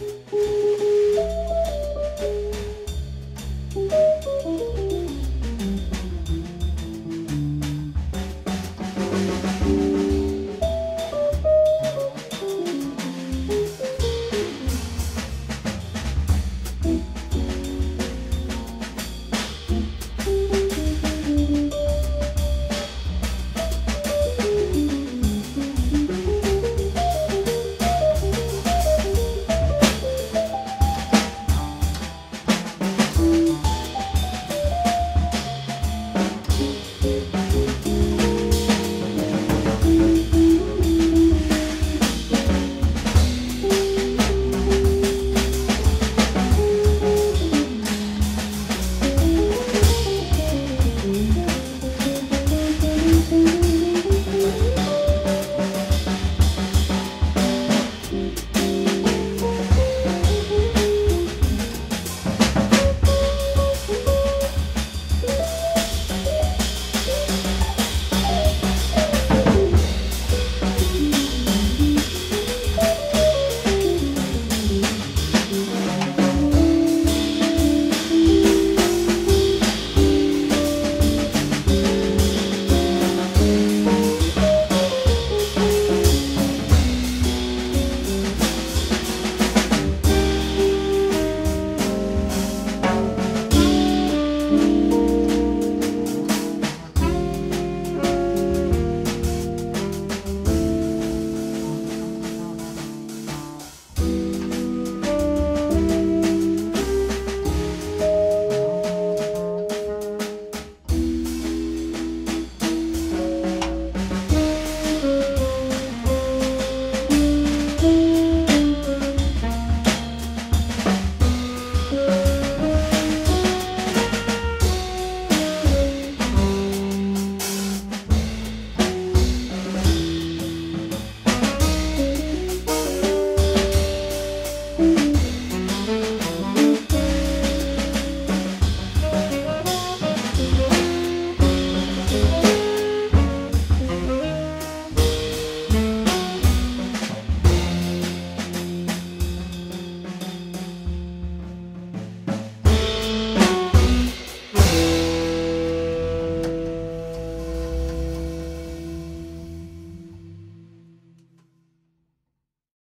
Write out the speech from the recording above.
Música